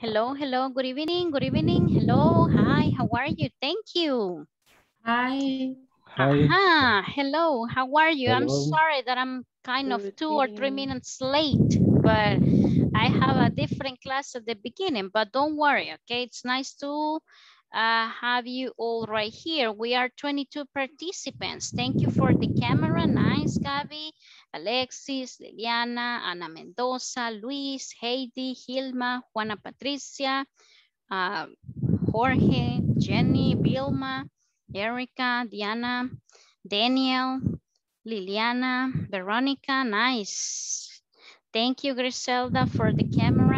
Hello, hello, good evening, good evening. Hello, hi, how are you? Thank you. Hi. Hi. Aha, hello, how are you? I'm sorry that I'm kind of Good two or three minutes late, but I have a different class at the beginning, but don't worry, okay? It's nice to uh, have you all right here. We are 22 participants. Thank you for the camera. Nice, Gabby, Alexis, Liliana, Ana Mendoza, Luis, Heidi, Hilma, Juana Patricia, uh, Jorge, Jenny, Vilma, Erica, Diana, Daniel, Liliana, Veronica, nice. Thank you, Griselda, for the camera.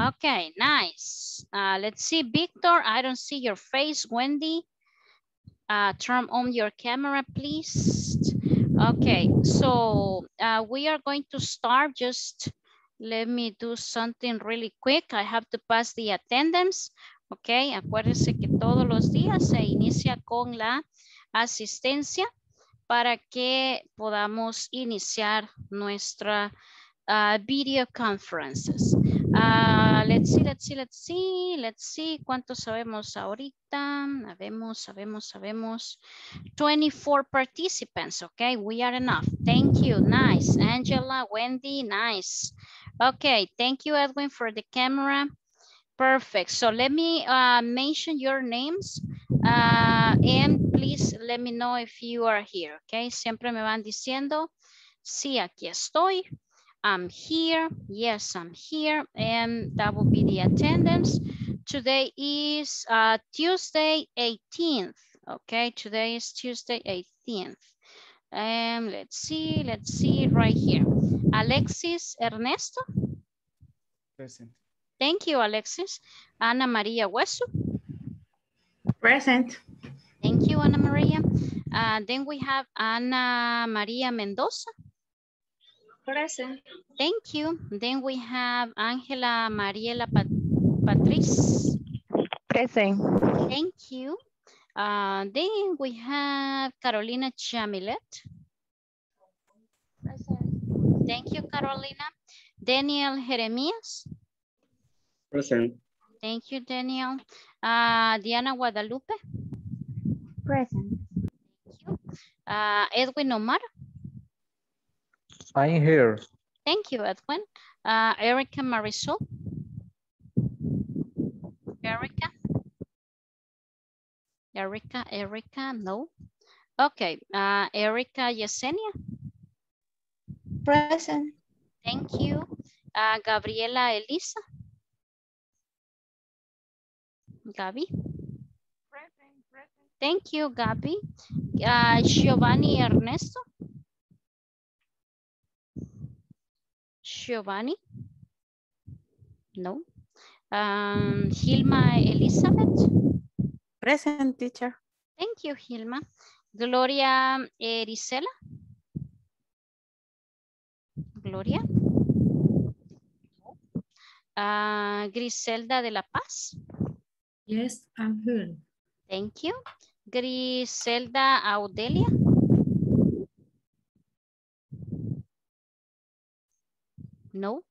Okay, nice. Uh, let's see, Victor, I don't see your face. Wendy, uh, turn on your camera, please. Okay, so uh, we are going to start. Just let me do something really quick. I have to pass the attendance. Ok, acuérdense que todos los días se inicia con la asistencia para que podamos iniciar nuestra uh, video conferences. Uh, let's see, let's see, let's see, let's see. ¿Cuántos sabemos ahorita? Sabemos, sabemos, sabemos. 24 participants, okay? We are enough. Thank you, nice. Angela, Wendy, nice. Okay, thank you, Edwin, for the camera. Perfect. So let me uh, mention your names uh, and please let me know if you are here, okay? Siempre me van diciendo, sí, aquí estoy. I'm here. Yes, I'm here. And that will be the attendance. Today is uh, Tuesday 18th. Okay, today is Tuesday 18th. And let's see, let's see right here. Alexis Ernesto. Present. Thank you, Alexis. Ana Maria Hueso. Present. Thank you, Ana Maria. Uh, then we have Ana Maria Mendoza. Present. Thank you. Then we have Angela Mariela Pat Patrice. Present. Thank you. Uh, then we have Carolina Chamilet. Present. Thank you, Carolina. Daniel Jeremias. Present. Thank you, Daniel. Uh, Diana Guadalupe. Present. Thank you. Uh, Edwin Omar. I'm here. Thank you, Edwin. Uh, Erica Marisol. Erica. Erica, Erica, no. Okay, uh, Erica Yesenia. Present. Thank you. Uh, Gabriela Elisa. Gabi. Thank you, Gabi. Uh, Giovanni Ernesto. Giovanni. No. Um, Hilma Elizabeth. Present, teacher. Thank you, Hilma. Gloria Erisela. Gloria. Ah, Griselda de la Paz. Yes, I'm here. Thank you. Griselda Audelia. No.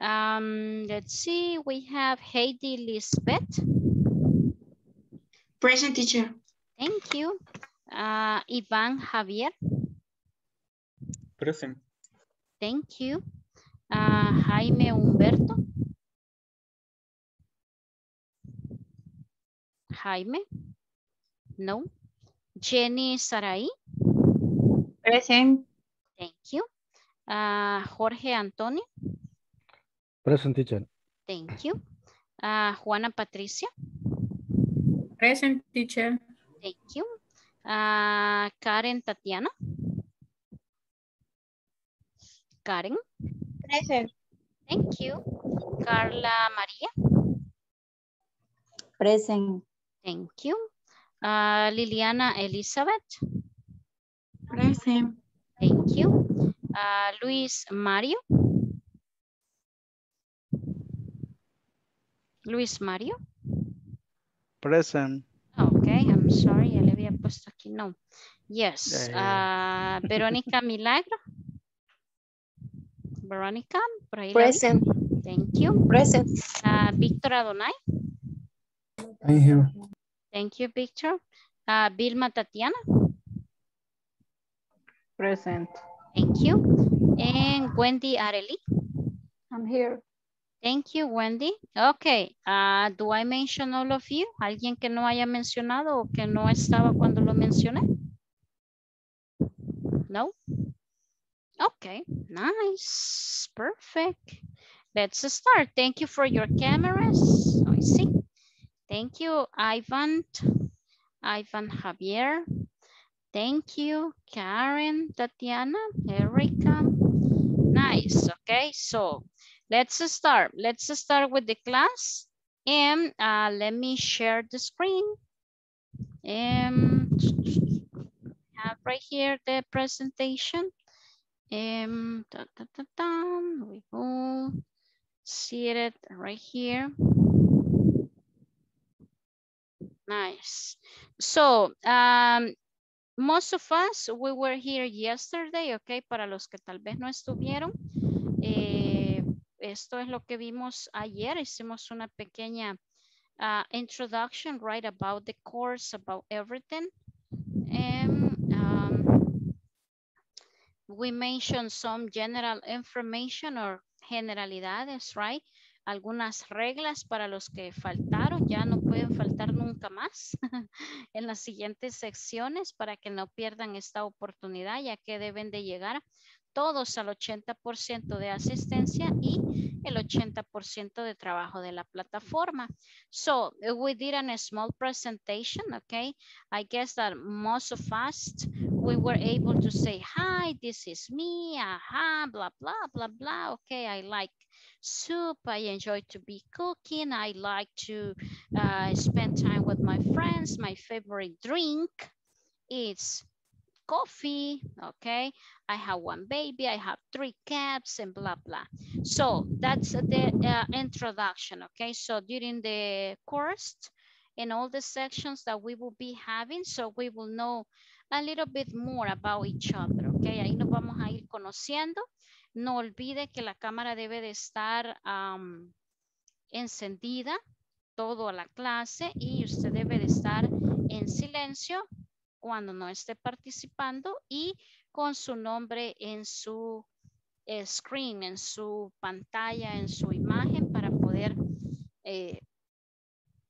Um, let's see, we have Heidi Lisbeth. Present teacher. Thank you. Uh, Ivan Javier. Present. Thank you. Uh, Jaime Humberto. Jaime. No. Jenny Sarai. Present. Thank you. Uh, Jorge Antonio. Present teacher. Thank you. Uh, Juana Patricia. Present, teacher. Thank you. Uh, Karen Tatiana. Karen. Present. Thank you. Carla María. Present. Thank you. Uh, Liliana Elizabeth. Present. Thank you. Uh, Luis Mario. Luis Mario. Present. Okay, I'm sorry, ya le había puesto aquí, no. Yes, uh, Verónica Milagro. Verónica, por ahí. Present. Thank you. Present. Uh, Victor Adonai. I'm here. Thank you, Victor. Uh, Vilma Tatiana. Present. Thank you. And Wendy Areli. I'm here. Thank you, Wendy. Okay. Uh, do I mention all of you? ¿Alguien que no haya mencionado o que no estaba cuando lo mencioné? No? Okay, nice, perfect. Let's start. Thank you for your cameras. I see. Thank you, Ivan, Ivan Javier. Thank you, Karen, Tatiana, Erica. Nice, okay, so let's start. Let's start with the class. And uh, let me share the screen. Um, have right here the presentation. Um, da, da, da, da, we go see it right here. Nice. So, um, most of us, we were here yesterday, okay, para los que tal vez no estuvieron. Eh, esto es lo que vimos ayer, hicimos una pequeña uh, introduction, right, about the course, about everything. And um, we mentioned some general information or generalidades, right? Algunas reglas para los que faltaron, ya no pueden faltar nunca más en las siguientes secciones para que no pierdan esta oportunidad, ya que deben de llegar todos al 80% de asistencia y el 80% de trabajo de la plataforma. So we did a small presentation, okay? I guess that most of us, we were able to say, hi, this is me, aha, blah, blah, blah, blah. Okay, I like soup. I enjoy to be cooking. I like to uh, spend time with my friends. My favorite drink is coffee, okay? I have one baby, I have three cats and blah, blah. So that's the uh, introduction, okay? So during the course in all the sections that we will be having, so we will know a little bit more about each other, okay? Ahí nos vamos a ir conociendo. No olvide que la cámara debe de estar um, encendida todo a la clase y usted debe de estar en silencio cuando no esté participando y con su nombre en su eh, screen, en su pantalla, en su imagen para poder eh,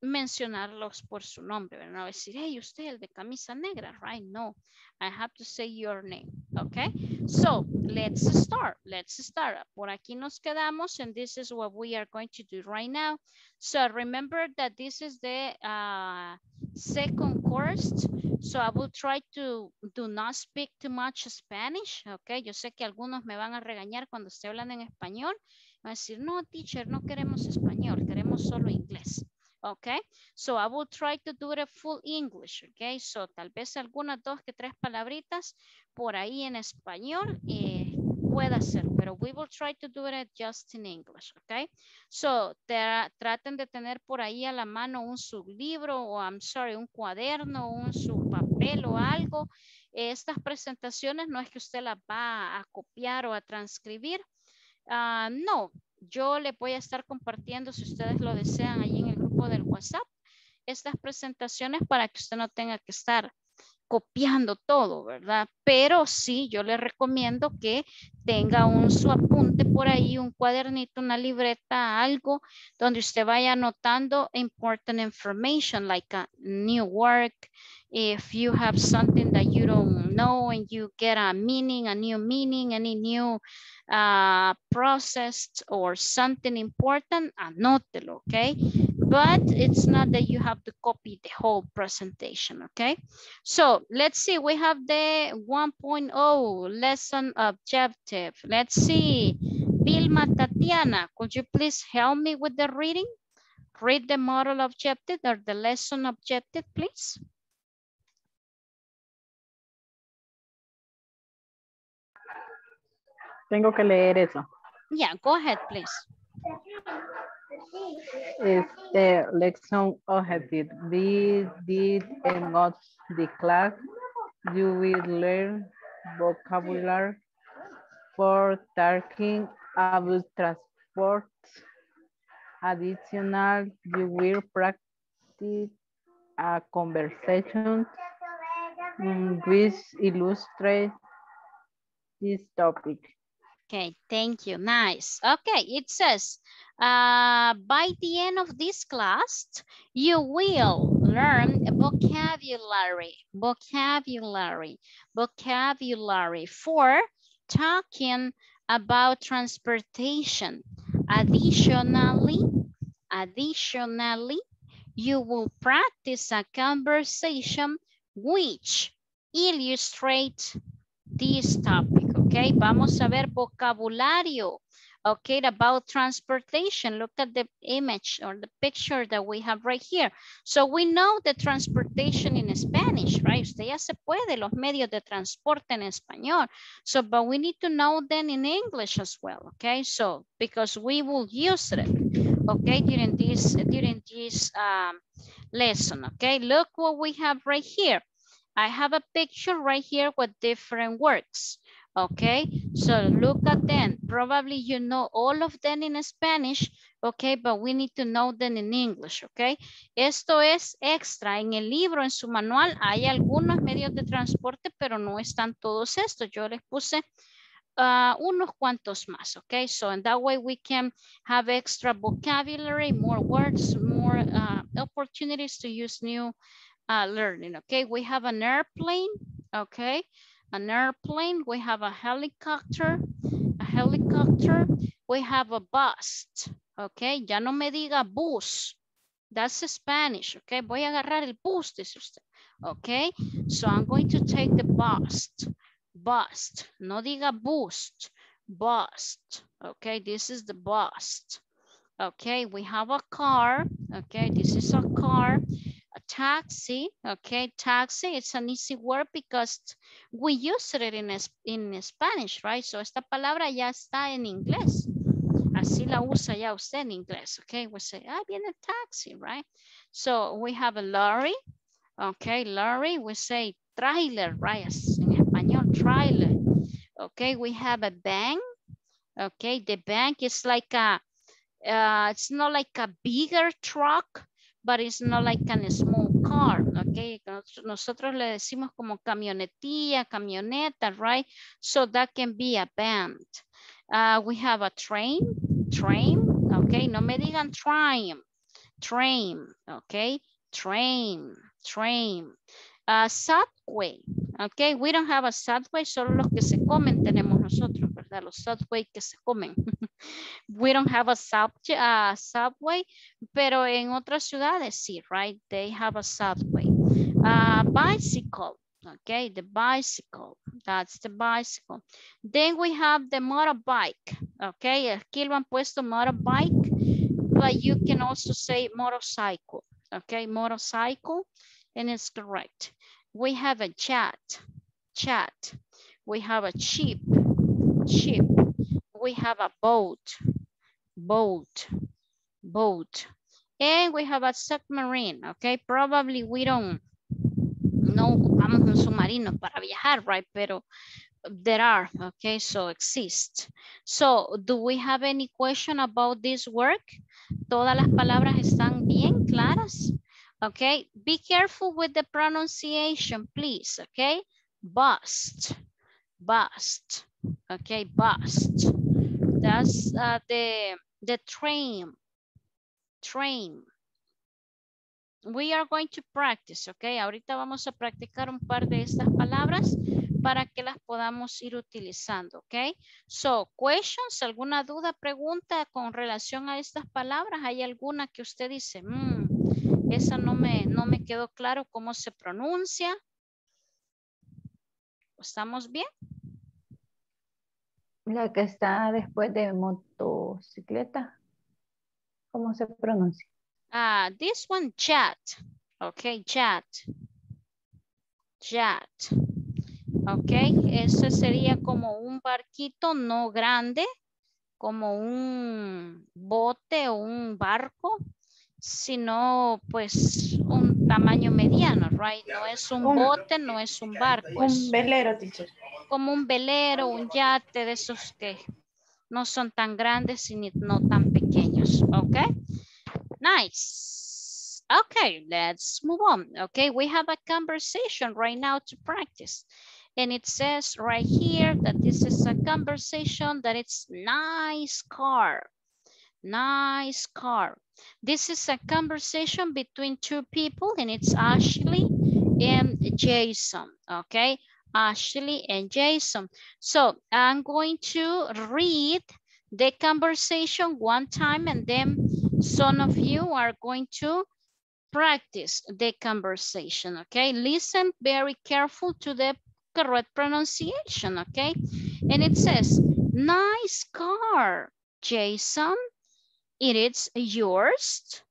mencionarlos por su nombre, no decir, hey, usted el de camisa negra, right? No, I have to say your name, okay? So, let's start, let's start. Por aquí nos quedamos and this is what we are going to do right now. So, remember that this is the uh, second course, so I will try to do not speak too much Spanish, okay? Yo sé que algunos me van a regañar cuando esté hablando en español. Van a decir, no, teacher, no queremos español, queremos solo inglés. Okay, so I will try to do it full English, okay? So tal vez algunas dos que tres palabritas por ahí en español eh, pueda ser, pero we will try to do it just in English, okay? So tra traten de tener por ahí a la mano un sublibro o I'm sorry, un cuaderno, un su papel o algo. Estas presentaciones no es que usted las va a copiar o a transcribir, uh, no, yo le voy a estar compartiendo, si ustedes lo desean, allí en el grupo del WhatsApp, estas presentaciones para que usted no tenga que estar copiando todo, ¿verdad? Pero sí, yo le recomiendo que tenga un su apunte por ahí, un cuadernito, una libreta, algo donde usted vaya anotando important information like a new work, if you have something that you don't know and you get a meaning, a new meaning, any new uh, process or something important, anótelo, okay? But it's not that you have to copy the whole presentation, okay? So let's see, we have the 1.0 lesson objective. Let's see, Vilma Tatiana, could you please help me with the reading? Read the model objective or the lesson objective, please. Tengo que leer eso. Yeah, go ahead, please. Este, lección objective. We did not the class. You will learn vocabulary for talking about transport Additional, you will practice a conversation which illustrates this topic. Okay, thank you. Nice. Okay, it says, uh, by the end of this class, you will learn vocabulary, vocabulary, vocabulary for talking about transportation. Additionally, additionally, you will practice a conversation which illustrates this topic, okay? Vamos a ver vocabulario, okay, about transportation. Look at the image or the picture that we have right here. So we know the transportation in Spanish, right? Usted ya se puede los medios de transporte en español. So, but we need to know them in English as well, okay? So, because we will use it, okay, during this, during this um, lesson, okay? Look what we have right here. I have a picture right here with different words. Okay, so look at them. Probably you know all of them in Spanish, okay, but we need to know them in English, okay. Esto es extra. En el libro, en su manual, hay algunos medios de transporte, pero no están todos estos. Yo les puse uh, unos cuantos más, okay. So in that way we can have extra vocabulary, more words, more uh, opportunities to use new uh, learning, okay? We have an airplane, okay? An airplane, we have a helicopter, a helicopter, we have a bus, okay? Ya no me diga bus, that's Spanish, okay? Voy a agarrar el bus, dice usted, okay? So I'm going to take the bus, bus, no diga boost, bus, okay? This is the bus, okay? We have a car, okay? This is a car, taxi, okay, taxi, it's an easy word because we use it in, in Spanish, right? So esta palabra ya está en inglés. Así la usa ya usted en inglés, okay? We say, ah, viene a taxi, right? So we have a lorry, okay, lorry, we say trailer, right? En español, trailer. Okay, we have a bank, okay? The bank is like a, uh, it's not like a bigger truck, but it's not like a small car, okay? Nosotros le decimos como camionetilla, camioneta, right? So that can be a band. Uh, we have a train, train, okay? No me digan train, train, okay? Train, train. Uh, subway, okay? We don't have a subway, solo los que se comen tenemos nosotros, ¿verdad? Los subway que se comen. we don't have a sub, uh, subway, pero en otras ciudades sí, right? They have a subway. Uh, bicycle, okay, the bicycle, that's the bicycle. Then we have the motorbike, okay, aquí lo han puesto motorbike, but you can also say motorcycle, okay, motorcycle, and it's correct. We have a chat, chat. We have a ship, ship. We have a boat, boat, boat. And we have a submarine, okay? Probably we don't, no ocupamos un submarino para viajar, right? Pero there are, okay, so exist. So, do we have any question about this work? Todas las palabras están bien claras? Okay, be careful with the pronunciation, please, okay? Bust, bust, okay, bust. That's the, the train, train. We are going to practice, okay? Ahorita vamos a practicar un par de estas palabras para que las podamos ir utilizando, okay? So, questions, alguna duda, pregunta con relación a estas palabras? ¿Hay alguna que usted dice, mmm, esa no me, no me quedó claro cómo se pronuncia. ¿Estamos bien? La que está después de motocicleta. ¿Cómo se pronuncia? Ah, this one, chat. Ok, chat. Chat. Ok, ese sería como un barquito no grande, como un bote o un barco, sino pues un tamaño mediano, right? No es un, bote, no es un barco. Un velero, teacher. Como un velero, un yate de esos que no son tan grandes y no tan pequeños, ¿ok? Nice. Okay, let's move on. Okay, we have a conversation right now to practice. And it says right here that this is a conversation that it's nice car. Nice car. This is a conversation between two people and it's Ashley and Jason, okay? Ashley and Jason. So I'm going to read the conversation one time and then some of you are going to practice the conversation, okay? Listen very careful to the correct pronunciation, okay? And it says, nice car, Jason. It is yours?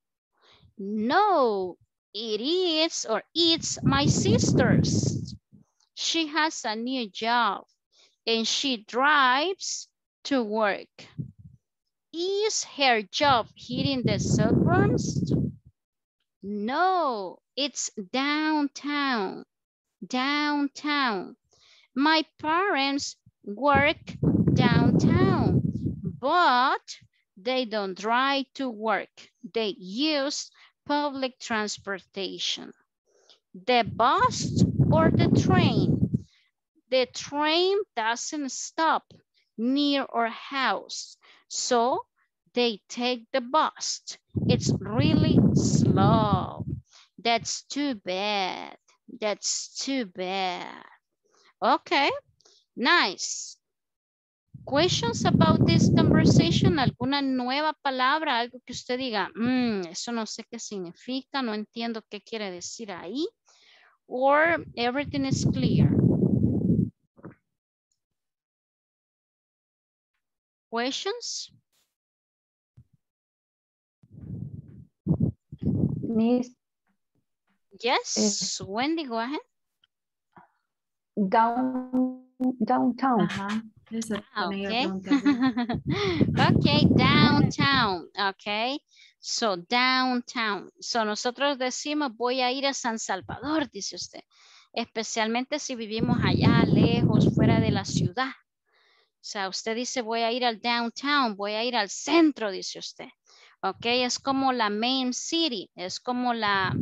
No, it is or it's my sister's. She has a new job and she drives to work. Is her job in the suburbs? No, it's downtown, downtown. My parents work downtown, but they don't drive to work. They use public transportation. The bus or the train? The train doesn't stop near our house. So they take the bus. It's really slow. That's too bad. That's too bad. Okay, nice. Questions about this conversation? ¿Alguna nueva palabra? Algo que usted diga, mm, eso no sé qué significa, no entiendo qué quiere decir ahí. Or everything is clear. Questions? Miss Yes, Wendy, go ahead. down, downtown. Eso Ah, okay, downtown, okay. So, downtown. So, nosotros decimos, voy a ir a San Salvador, dice usted. Especialmente si vivimos allá, lejos, fuera de la ciudad. O sea, usted dice, voy a ir al downtown, voy a ir al centro, dice usted. Ok, es como la main city, es como la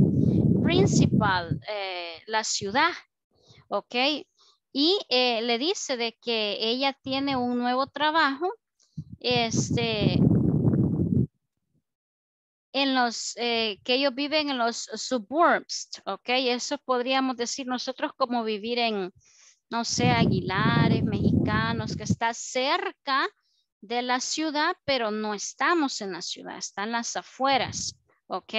principal, eh, la ciudad. Ok, y eh, le dice de que ella tiene un nuevo trabajo, este, en los, eh, que ellos viven en los suburbs, ok, eso podríamos decir nosotros como vivir en, no sé, Aguilares, mexicanos, que está cerca de la ciudad, pero no estamos en la ciudad, están las afueras, ok,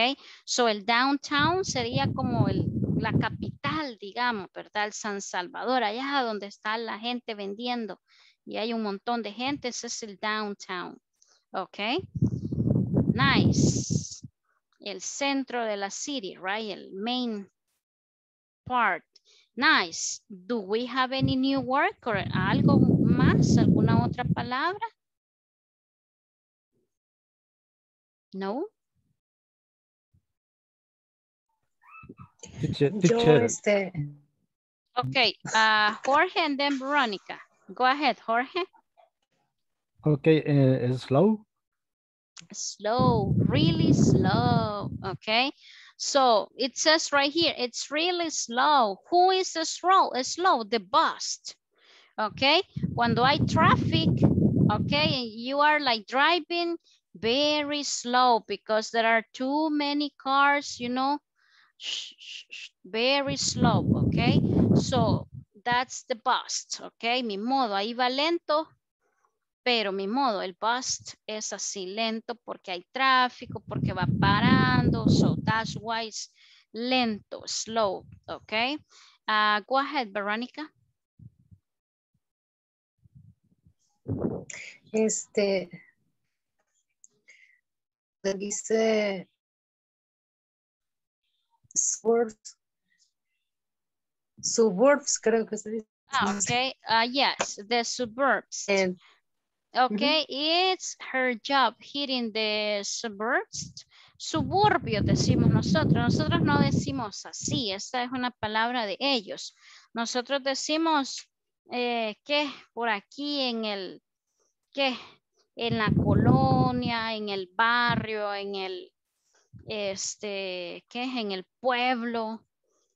so el downtown sería como el, la capital, digamos, ¿verdad? El San Salvador, allá donde está la gente vendiendo y hay un montón de gente, ese es el downtown. Ok. Nice. El centro de la city, right? El main part. Nice. Do we have any new work or algo más? ¿Alguna otra palabra? No. Teacher, Yo, este, Okay. Uh, Jorge and then Veronica. Go ahead, Jorge. okay, uh, slow. slow, really slow, okay? So it says right here, it's really slow. Who is slow? Slow, the bus, okay? Cuando hay traffic, okay, and you are like driving very slow because there are too many cars, you know, very slow, okay? So that's the bus, okay? Mi modo, ahí va lento, pero mi modo, el bus es así lento porque hay tráfico, porque va parando, so that's why it's lento, slow, okay? Uh, go ahead, Veronica. este, dice suburbs, suburbs creo que se dice. Ah, okay, uh, yes, the suburbs. Okay, it's her job in the suburbs. Suburbio decimos nosotros. Nosotros no decimos así. Esta es una palabra de ellos. Nosotros decimos eh, que por aquí en el, que en la colonia, en el barrio, en el, este, ¿qué es? En el pueblo.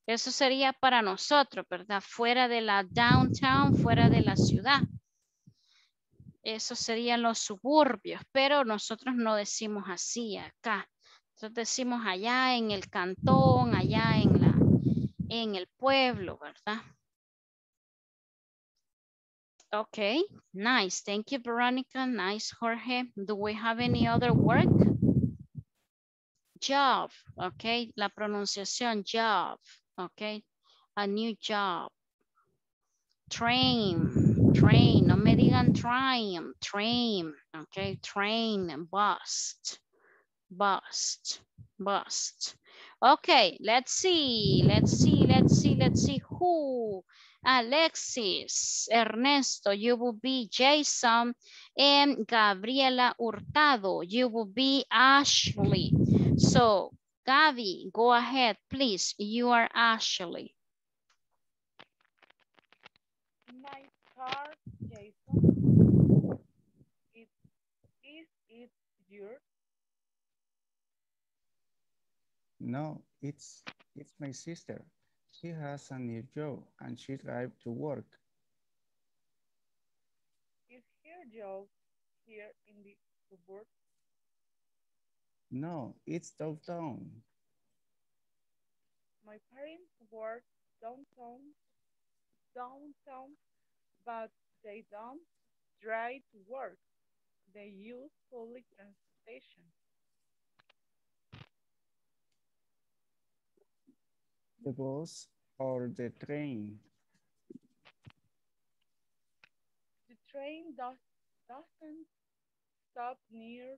Eso sería para nosotros, ¿verdad? Fuera de la downtown, fuera de la ciudad. Eso serían los suburbios, pero nosotros no decimos así acá. Nosotros decimos allá en el cantón, allá en, la, en el pueblo, ¿verdad? Okay, nice. Thank you, Veronica. Nice, Jorge. Do we have any other work? Job, okay. La pronunciación job, okay. A new job. Train, train. No me digan train, train, okay. Train, bust, bust, bust. Okay, let's see, let's see, let's see, let's see who Alexis, Ernesto, you will be Jason, and Gabriela Hurtado, you will be Ashley. So, Gaby, go ahead, please. You are Ashley. My car, Jason. It yours? No, it's it's my sister. She has a new job and she drives to work. Is her job here in the suburb? No, it's downtown. My parents work downtown, downtown, but they don't drive to work. They use public transportation. The bus or the train. The train does, doesn't stop near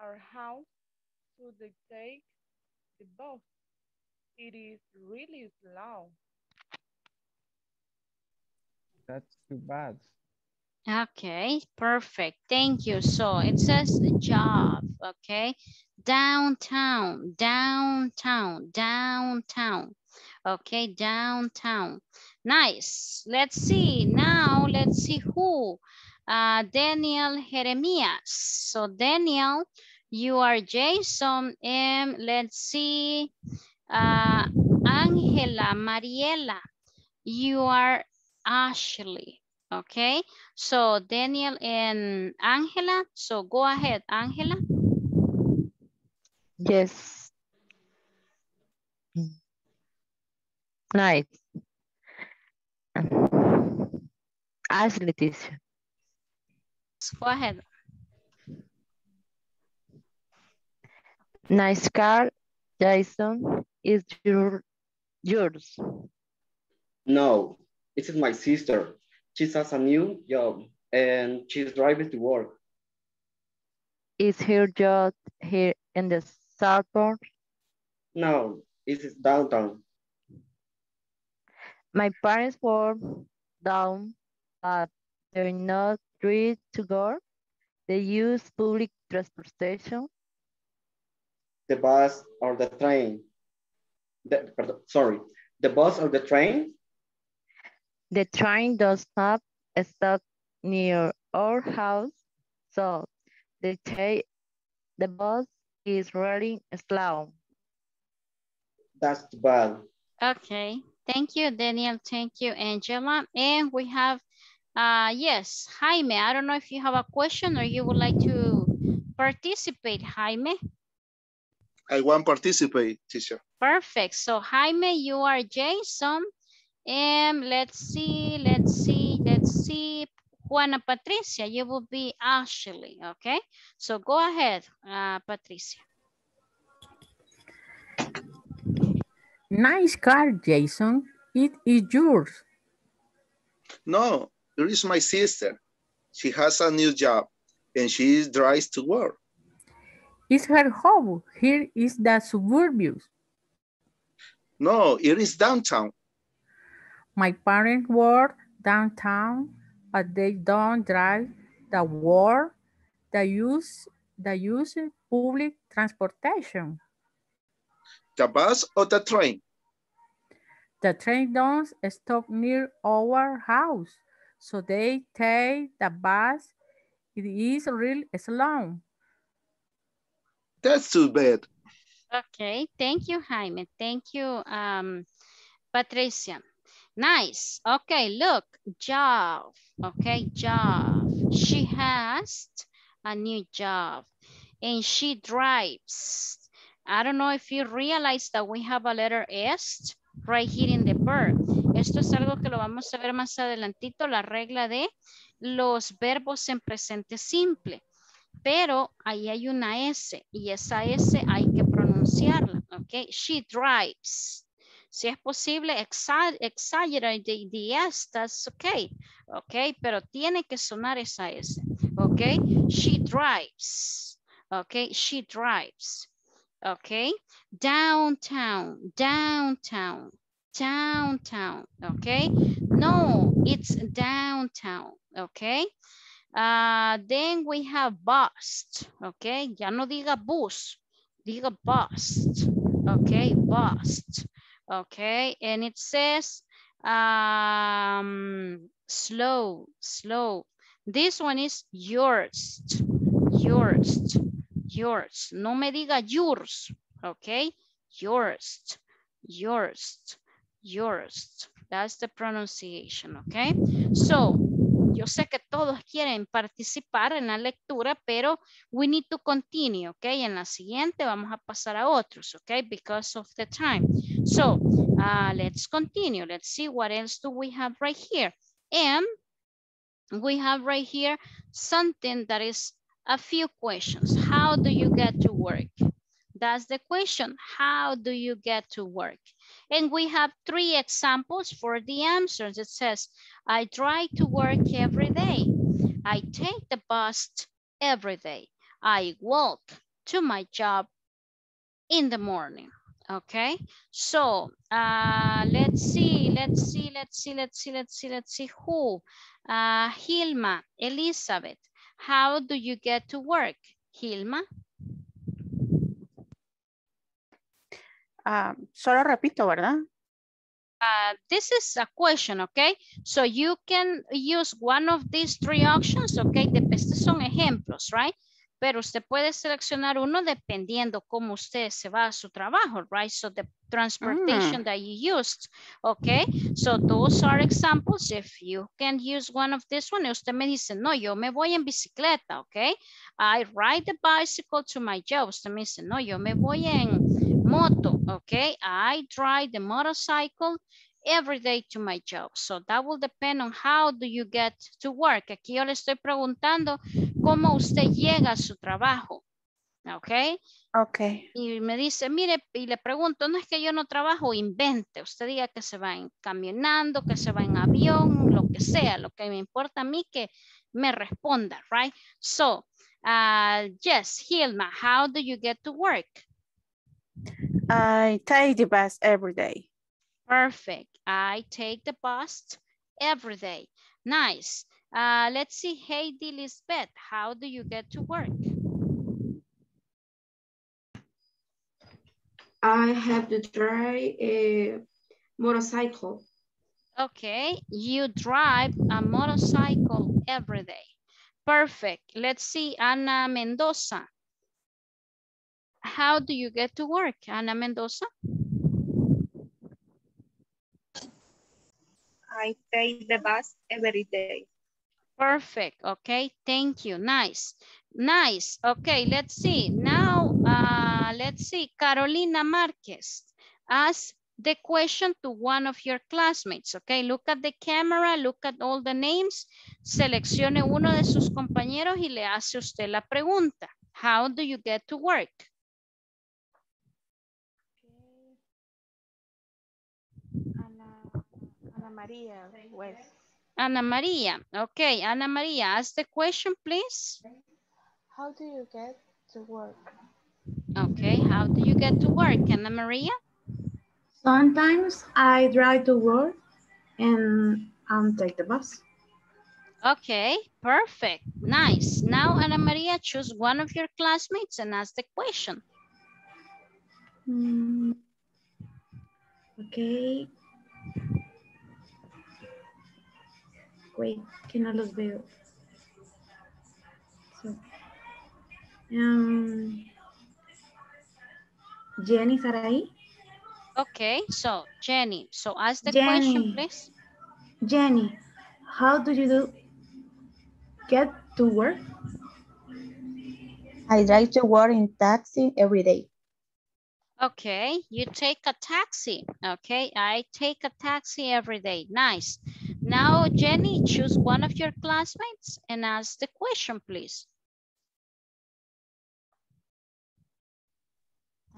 our house, so they take the bus. It is really slow. That's too bad. Okay, perfect. Thank you. So it says job, okay? Downtown, downtown, downtown. Okay, downtown. Nice. Let's see. Now, let's see who. Uh, Daniel Jeremias. So Daniel, you are Jason. And let's see. Uh, Angela Mariela, you are Ashley. Okay, so Daniel and Angela. So go ahead, Angela. Yes. Nice. Ashley teacher. Go ahead. Nice car, Jason. Is your yours? No, it is my sister. She has a new job and she's driving to work. Is her job here in the suburb? No, it is downtown. My parents work down, but they're not free to go. They use public transportation. The bus or the train. The, pardon, sorry, the bus or the train? The train does not stop near our house, so they take the bus is really slow. That's too bad. Okay, thank you, Daniel. Thank you, Angela. And we have, uh, yes, Jaime. I don't know if you have a question or you would like to participate, Jaime. I want participate, teacher. Perfect. So Jaime, you are Jason. And let's see, let's see, let's see. Juana Patricia, you will be Ashley, okay? So go ahead, uh, Patricia. Nice car, Jason. It is yours. No, it is my sister. She has a new job and she drives to work. It's her home. Here is the suburbs. No, it is downtown. My parents work downtown, but they don't drive the work. They use, they use public transportation. The bus or the train? The train don't stop near our house, so they take the bus. It is real slow. That's too bad. Okay, thank you, Jaime. Thank you, um, Patricia. Nice. Okay, look, job. Okay, job. She has a new job and she drives. I don't know if you realize that we have a letter S right here in the verb. Esto es algo que lo vamos a ver más adelantito, la regla de los verbos en presente simple. Pero ahí hay una S y esa S hay que pronunciarla, ¿ok? She drives. Si es posible, exa- exaggerate the, S, that's okay, ¿ok? Pero tiene que sonar esa S, ¿ok? She drives, ¿ok? She drives, ¿ok? Downtown, downtown, downtown, ¿ok? No, it's downtown, ¿ok? Uh, then we have bust, okay? Ya no diga bus, diga bust, okay? Bust, okay? And it says um, slow, slow. This one is yours, yours, yours. No me diga yours, okay? Yours, yours, yours. That's the pronunciation, okay? So, yo sé que todos quieren participar en la lectura, pero we need to continue, ¿ok? En la siguiente vamos a pasar a otros, ¿ok? Because of the time. So, uh, let's continue. Let's see what else do we have right here. And we have right here something that is a few questions. How do you get to work? That's the question. How do you get to work? And we have three examples for the answers. It says, I drive to work every day. I take the bus every day. I walk to my job in the morning. Okay, so uh, let's see, let's see, let's see, let's see, let's see, let's see who. Uh, Hilma, Elizabeth, how do you get to work? Hilma? Ah, solo repito, ¿verdad? Uh, this is a question, okay? So you can use one of these three options, okay? De- Estos son ejemplos, right? Pero usted puede seleccionar uno dependiendo cómo usted se va a su trabajo, right? So the transportation Mm. that you used, okay? So those are examples. If you can use one of this one, usted me dice, no, yo me voy en bicicleta, okay? I ride the bicycle to my job. Usted me dice, no, yo me voy en moto, okay? I drive the motorcycle every day to my job. So that will depend on how do you get to work. Aquí yo le estoy preguntando cómo usted llega a su trabajo, okay? Ok. Y me dice, mire, y le pregunto, no es que yo no trabajo, invente. Usted diga que se va en caminando, que se va en avión, lo que sea. Lo que me importa a mí que me responda, right? So, uh, yes, Hilma, how do you get to work? I take the bus every day. Perfect. I take the bus every day. Nice. Uh, let's see, Heidi Lisbeth, how do you get to work? I have to drive a motorcycle. Okay, you drive a motorcycle every day. Perfect. Let's see, Ana Mendoza. How do you get to work, Ana Mendoza? I take the bus every day. Perfect. Okay, thank you. Nice. Nice. Okay, let's see. Now, uh, let's see. Carolina Marquez, ask the question to one of your classmates. Okay, look at the camera, look at all the names. Seleccione uno de sus compañeros y le hace usted la pregunta. How do you get to work? Ana María West. Ana María. Okay, Ana María, ask the question, please. How do you get to work? Okay, how do you get to work, Ana María? Sometimes I drive to work and I um, take the bus. Okay, perfect. Nice. Now, Ana Maria, choose one of your classmates and ask the question. Mm, ok. Wait, que no los veo. So, um, Jenny Sarai. Okay, so Jenny, so ask the question, please. Jenny, how do you do get to work? I drive to work in taxi every day. Okay, you take a taxi. Okay, I take a taxi every day. Nice. Now, Jenny, choose one of your classmates and ask the question, please.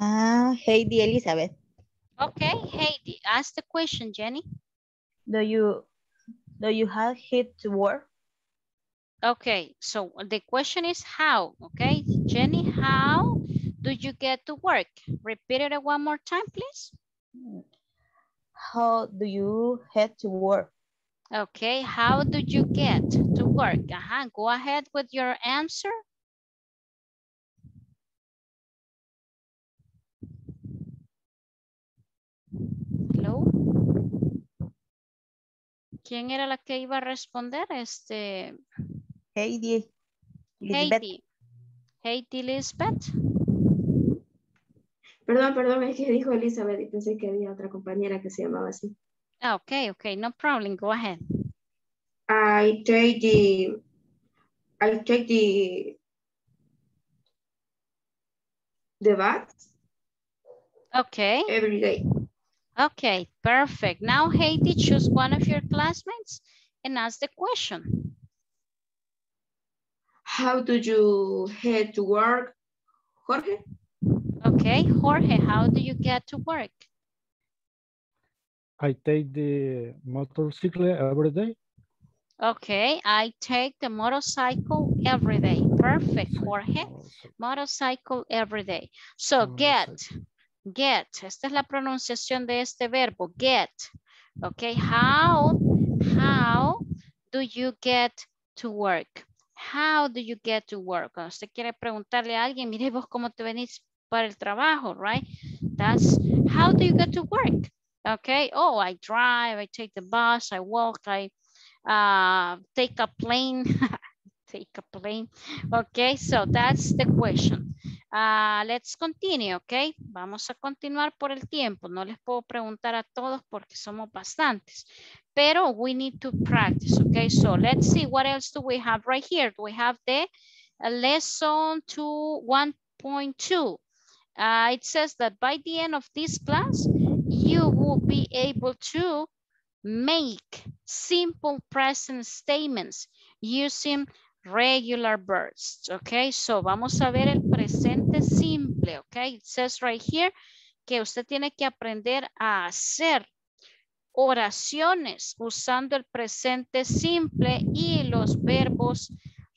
Ah, Heidi Elizabeth. Okay, Heidi, ask the question, Jenny. Do you do you have hit to work? Okay, so the question is how, okay? Jenny, how do you get to work? Repeat it one more time, please. How do you head to work? Okay, how do you get to work? Ajá, go ahead with your answer. Hello. ¿Quién era la que iba a responder? Este, Heidi. Elizabeth. Heidi. Heidi Lisbeth. Perdón, perdón, es que dijo Elizabeth y pensé que había otra compañera que se llamaba así. Okay, okay, no problem. Go ahead. I take the, I take the, the bus Okay. every day. Okay, perfect. Now, Haiti, choose one of your classmates and ask the question. How do you head to work, Jorge? Okay, Jorge, how do you get to work? I take the motorcycle every day. Okay, I take the motorcycle every day. Perfect, Jorge. Motorcycle every day. So get, get. Esta es la pronunciación de este verbo, get. Okay, how, how do you get to work? How do you get to work? Cuando usted quiere preguntarle a alguien, mire vos cómo te venís para el trabajo, right? That's how do you get to work? Okay, oh, I drive, I take the bus, I walk, I uh, take a plane, take a plane. Okay, so that's the question. Uh, let's continue, okay? Vamos a continuar por el tiempo. No les puedo preguntar a todos porque somos bastantes. Pero we need to practice, okay? So let's see what else do we have right here. Do We have the uh, lesson 2 1.2. Uh, it says that by the end of this class, you be able to make simple present statements using regular verbs. Okay, so vamos a ver el presente simple. Okay, it says right here que usted tiene que aprender a hacer oraciones usando el presente simple y los verbos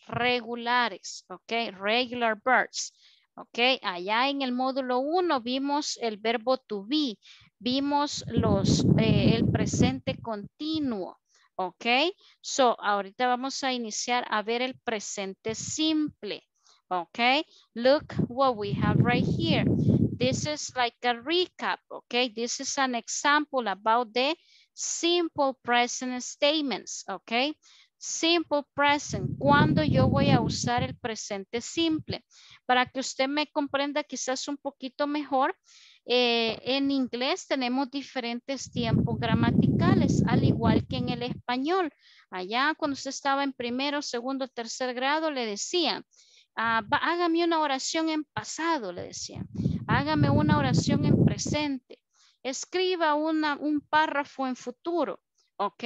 regulares. Ok, regular verbs. Ok, allá en el módulo 1 vimos el verbo to be, vimos los, eh, el presente continuo. Ok, so ahorita vamos a iniciar a ver el presente simple. Ok, look what we have right here. This is like a recap. Okay, this is an example about the simple present statements. Okay, simple present. ¿Cuándo yo voy a usar el presente simple? Para que usted me comprenda quizás un poquito mejor, eh, en inglés tenemos diferentes tiempos gramaticales, al igual que en el español. Allá cuando usted estaba en primero, segundo, tercer grado, le decían, ah, hágame una oración en pasado, le decían. Hágame una oración en presente. Escriba un párrafo en futuro. ¿Ok?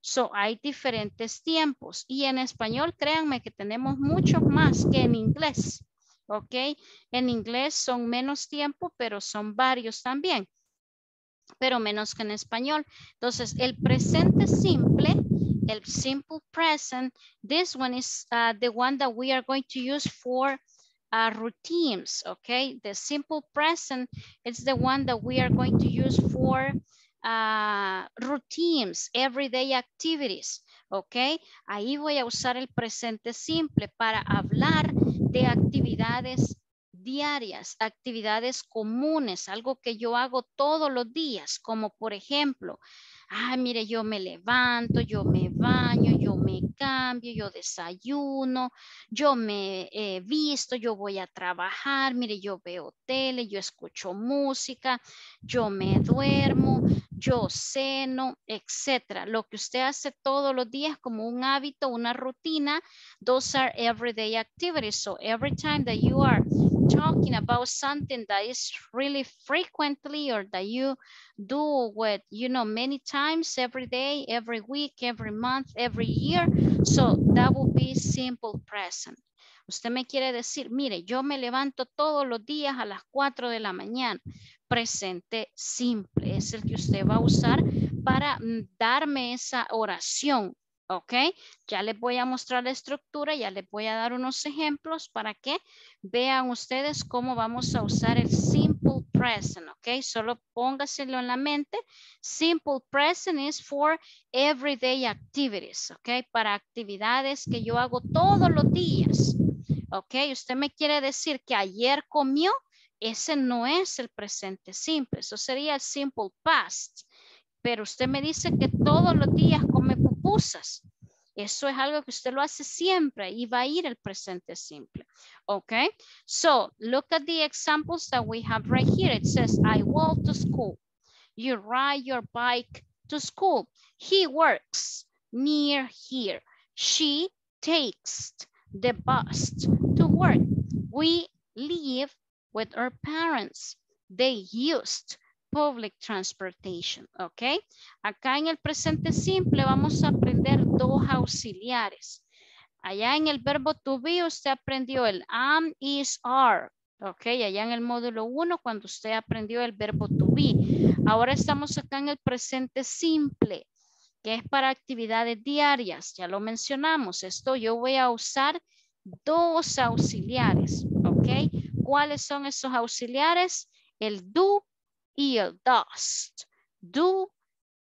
So, hay diferentes tiempos. Y en español, créanme que tenemos muchos más que en inglés. ¿Ok? En inglés son menos tiempo, pero son varios también. Pero menos que en español. Entonces, el presente simple, el simple present, this one is uh, the one that we are going to use for uh, routines, okay? The simple present is the one that we are going to use for uh, routines, everyday activities, okay? Ahí voy a usar el presente simple para hablar de actividades diarias, actividades comunes, algo que yo hago todos los días, como por ejemplo, ah, mire, yo me levanto, yo me baño, yo me cambio, yo desayuno, yo me eh, visto, yo voy a trabajar, mire, yo veo tele, yo escucho música, yo me duermo, yo ceno, etcétera. Lo que usted hace todos los días como un hábito, una rutina, those are everyday activities. So every time that you are talking about something that is really frequently or that you do what you know many times every day every week every month every year. So that will be simple present. Usted me quiere decir mire yo me levanto todos los días a las 4 de la mañana presente simple es el que usted va a usar para mm, darme esa oración ¿ok? Ya les voy a mostrar la estructura, ya les voy a dar unos ejemplos para que vean ustedes cómo vamos a usar el simple present, ¿ok? Solo póngaselo en la mente. Simple present is for everyday activities, ¿ok? Para actividades que yo hago todos los días, ¿ok? Usted me quiere decir que ayer comió, ese no es el presente simple, eso sería el simple past pero usted me dice que todos los días come Eso es algo que usted lo hace siempre y va a ir el presente simple. Okay, so look at the examples that we have right here. It says, I walk to school. You ride your bike to school. He works near here. She takes the bus to work. We live with our parents. They used public transportation, ¿ok? Acá en el presente simple vamos a aprender dos auxiliares. Allá en el verbo to be usted aprendió el am, is, are, ¿ok? Allá en el módulo 1 cuando usted aprendió el verbo to be. Ahora estamos acá en el presente simple, que es para actividades diarias. Ya lo mencionamos. Esto yo voy a usar dos auxiliares, ¿ok? ¿Cuáles son esos auxiliares? El do el dust. Do,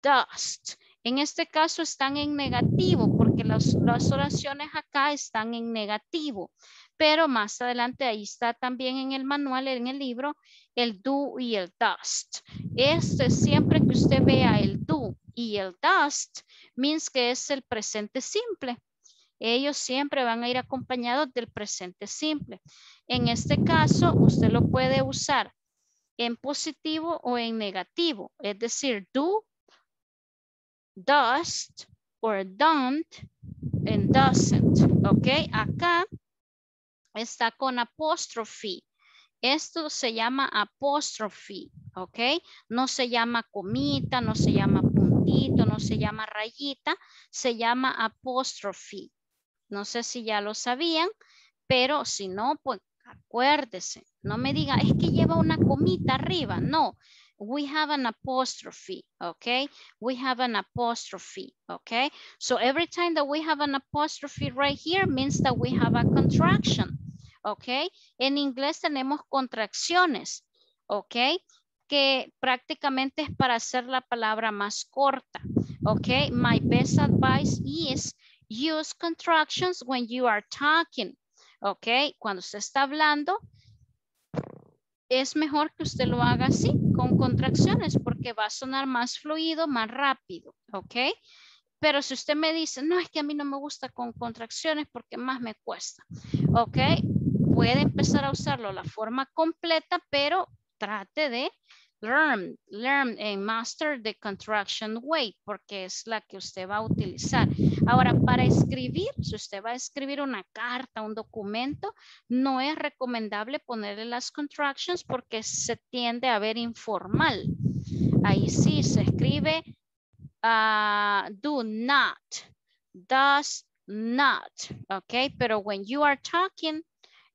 dust. En este caso están en negativo porque las, las, oraciones acá están en negativo. Pero más adelante ahí está también en el manual, en el libro, el do y el dust. Este siempre que usted vea el do y el dust, means que es el presente simple. Ellos siempre van a ir acompañados del presente simple. En este caso, usted lo puede usar en positivo o en negativo. Es decir, do, does, or don't, and doesn't. ¿Ok? Acá está con apóstrofe. Esto se llama apóstrofe, ¿ok? No se llama comita, no se llama puntito, no se llama rayita, se llama apóstrofe. No sé si ya lo sabían, pero si no, pues acuérdese. No me diga, es que lleva una comita arriba. No, we have an apostrophe, okay? We have an apostrophe, okay? So every time that we have an apostrophe right here means that we have a contraction, okay? En inglés tenemos contracciones, okay? Que prácticamente es para hacer la palabra más corta, okay? My best advice is use contractions when you are talking, okay? Cuando usted está hablando, es mejor que usted lo haga así, con contracciones, porque va a sonar más fluido, más rápido, ¿ok? Pero si usted me dice, no, es que a mí no me gusta con contracciones porque más me cuesta, ¿ok? Puede empezar a usarlo la forma completa, pero trate de learn, learn and master the contraction way, porque es la que usted va a utilizar. Ahora, para escribir, si usted va a escribir una carta, un documento, no es recomendable ponerle las contractions porque se tiende a ver informal. Ahí sí se escribe uh, do not, does not, ok? Pero when you are talking,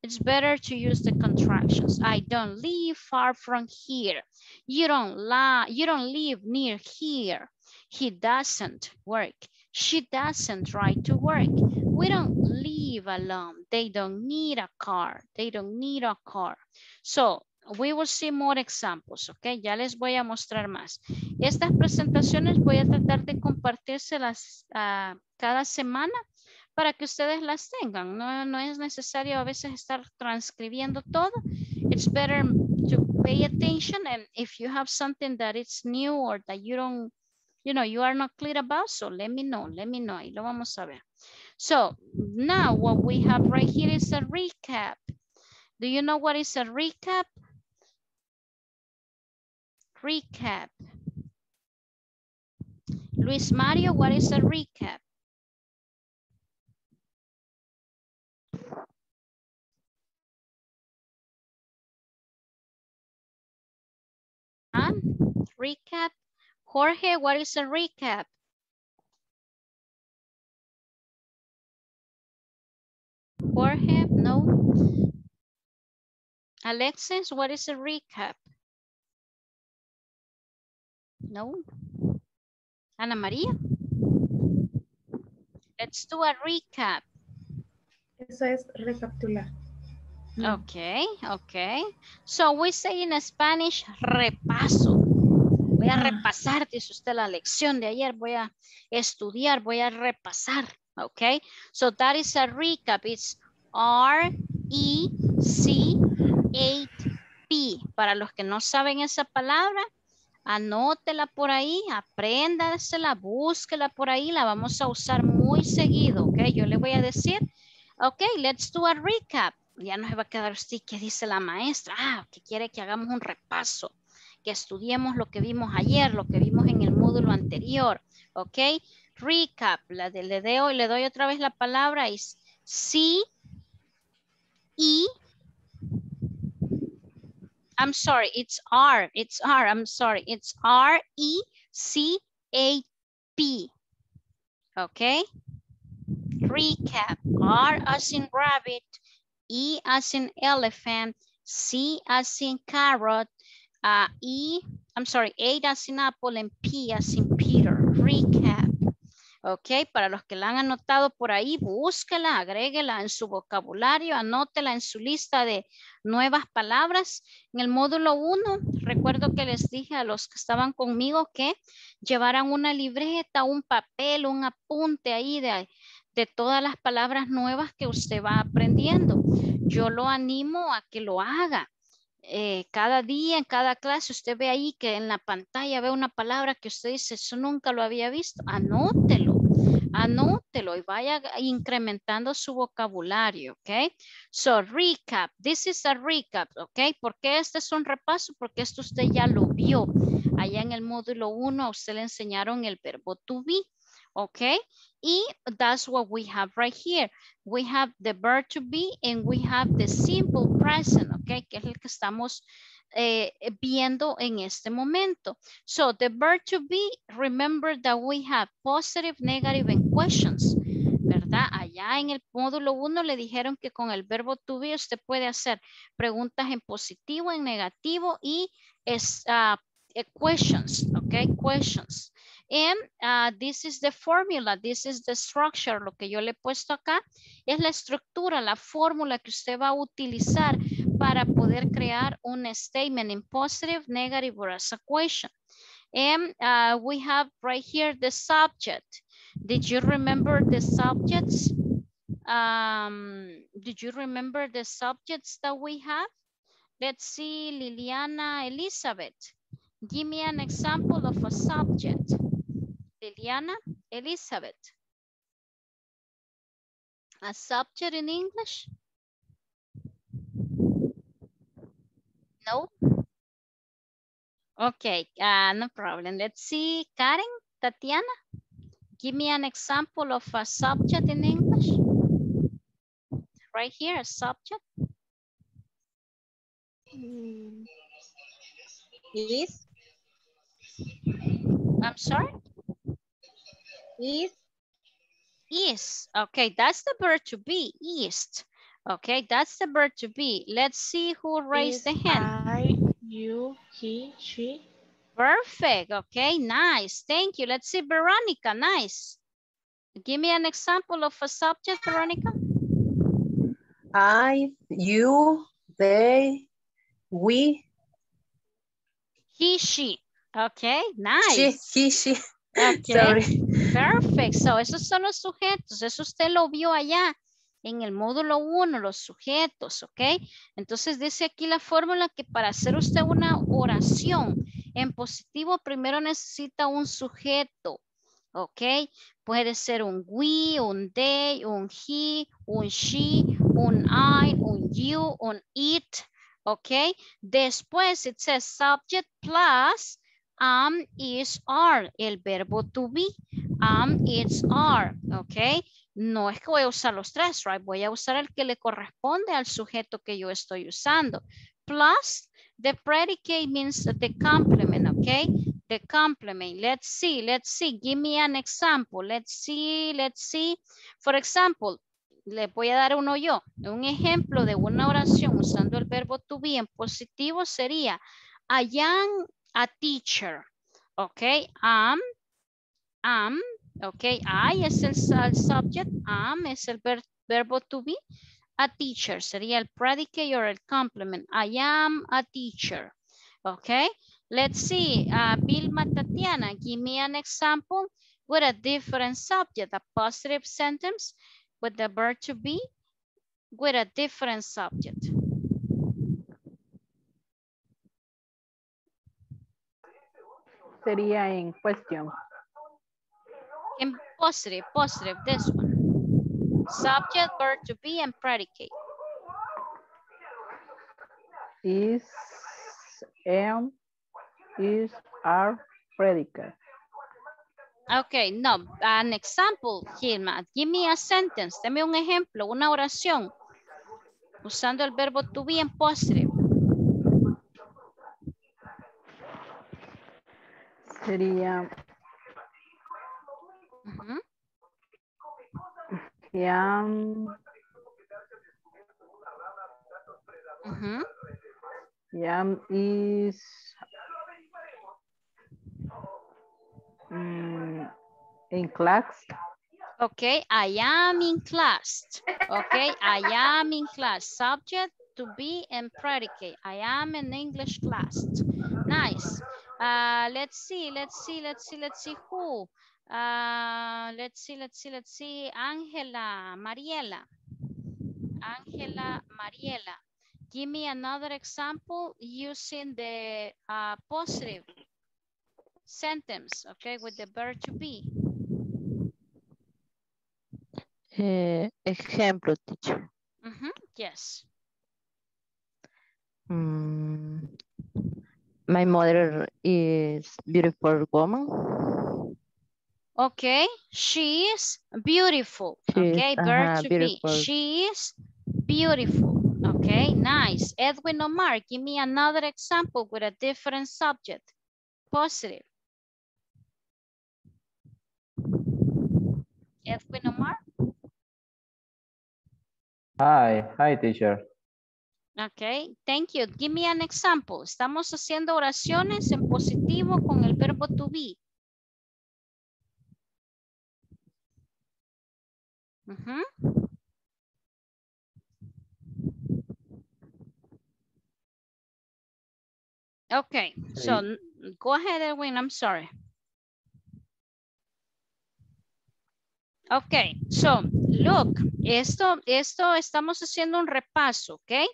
it's better to use the contractions. I don't live far from here. You don't, lie, you don't live near here. He doesn't work. She doesn't try to work. We don't live alone. They don't need a car. They don't need a car. So we will see more examples, ok? Ya les voy a mostrar más. Estas presentaciones voy a tratar de compartírselas uh, cada semana para que ustedes las tengan. No, no es necesario a veces estar transcribiendo todo. It's better to pay attention and if you have something that is new or that you don't you know, you are not clear about, so let me know, let me know, y lo vamos a ver. So now what we have right here is a recap. Do you know what is a recap? Recap. Luis Mario, what is a recap? Recap. Jorge, what is a recap? Jorge, no. Alexis, what is a recap? No. Ana María? Let's do a recap. Eso es recapitular. Okay, okay. So we say in Spanish, repaso. Voy a repasar, dice usted, la lección de ayer. Voy a estudiar, voy a repasar. Okay, so that is a recap. It's R, E, C, 8P. Para los que no saben esa palabra, anótela por ahí, apréndasela, búsquela por ahí. La vamos a usar muy seguido, ¿ok? Yo le voy a decir, ok, let's do a recap. Ya no se va a quedar usted, ¿qué dice la maestra? Ah, que quiere que hagamos un repaso, que estudiemos lo que vimos ayer, lo que vimos en el módulo anterior, ¿ok? Recap, la de, le, doy, le doy otra vez la palabra, es C, E, I'm sorry, it's R, it's R, I'm sorry, it's R, E, C, A, P, okay? Recap, R as in rabbit, E as in elephant, C as in carrot, E, I'm sorry, A as in apple, and P as in Peter. Recap. Ok, para los que la han anotado por ahí, búsquela, agréguela en su vocabulario, anótela en su lista de nuevas palabras. En el módulo 1, recuerdo que les dije a los que estaban conmigo que llevaran una libreta, un papel, un apunte ahí de, de todas las palabras nuevas que usted va aprendiendo. Yo lo animo a que lo haga. Eh, cada día, en cada clase, usted ve ahí que en la pantalla ve una palabra que usted dice, eso nunca lo había visto. Anótelo, anótelo y vaya incrementando su vocabulario, ¿ok? So, recap. This is a recap, ¿ok? ¿Por qué este es un repaso? Porque esto usted ya lo vio. Allá en el módulo 1 a usted le enseñaron el verbo to be. Okay, y that's what we have right here. We have the verb to be and we have the simple present, okay, que es el que estamos eh, viendo en este momento. So the verb to be, remember that we have positive, negative and questions, ¿verdad? Allá en el módulo 1 le dijeron que con el verbo to be usted puede hacer preguntas en positivo, en negativo y es, uh, questions, okay, questions. And uh, this is the formula, this is the structure. Lo que yo le he puesto acá es la estructura, la fórmula que usted va a utilizar para poder crear un statement in positive, negative, or as a question. And uh, we have right here the subject. Did you remember the subjects? Um, did you remember the subjects that we have? Let's see, Liliana Elizabeth. Give me an example of a subject. Liliana Elizabeth. A subject in English? No? Okay, uh, no problem. Let's see, Karen, Tatiana. Give me an example of a subject in English. Right here, a subject. Mm. Is. I'm sorry? Is. Is. Okay, that's the verb to be, east. Okay, that's the verb to be. Let's see who raised the hand. I, you, he, she. Perfect. Okay, nice. Thank you. Let's see, Veronica. Nice. Give me an example of a subject, Veronica. I, you, they, we. He, she. Okay, nice. She, he, she. Okay. Sorry. Perfect. So, esos son los sujetos. Eso usted lo vio allá en el módulo 1, los sujetos, ¿ok? Entonces dice aquí la fórmula que para hacer usted una oración En positivo primero necesita un sujeto. ¿Ok? Puede ser un we, un they, un he, un she, un I, un you, un it. ¿Ok? Después it says subject plus am, is, are. El verbo to be. Am, is, are. ¿Ok? No es que voy a usar los tres, right? Voy a usar el que le corresponde al sujeto que yo estoy usando. Plus, the predicate means the complement, okay? The complement. Let's see, let's see. Give me an example. Let's see, let's see. For example, le voy a dar uno yo. Un ejemplo de una oración usando el verbo to be en positivo sería am a teacher. Okay, am, am, okay, I es el, el subject, am es el ver, verbo to be. A teacher sería el predicate or el complement. I am a teacher. Okay, let's see. Uh, Vilma Tatiana, give me an example with a different subject, a positive sentence with the verb to be with a different subject. Sería en question. In positive, positive, this one. Subject, verb to be, and predicate. Is, am, is, are, predicate. Okay, no, an example, Gilma. Give me a sentence. Deme un ejemplo, una oración. Usando el verbo to be en positive. Sería, Ujú. am, Ujú. am is, mm, in class. Okay, I am in class. Okay, I am in class. Subject to be and predicate. I am in English class. Nice. Uh, let's see, let's see, let's see, let's see who. Uh, let's see, let's see, let's see. Angela, Mariela. Angela, Mariela. Give me another example using the uh, positive sentence, okay, with the verb to be. Ejemplo, teacher. Mhm, Yes. Mm, my mother is beautiful woman. Okay, she is beautiful. She is, okay, verb ajá, to beautiful. be. She is beautiful. Okay, nice. Edwin Omar, give me another example with a different subject. Positive. Edwin Omar. Hi, hi teacher. Okay, thank you. Give me an example. Estamos haciendo oraciones en positivo con el verbo to be. Okay, so go ahead, Edwin. I'm sorry. Okay, so look, esto, esto estamos haciendo un repaso, ¿ok?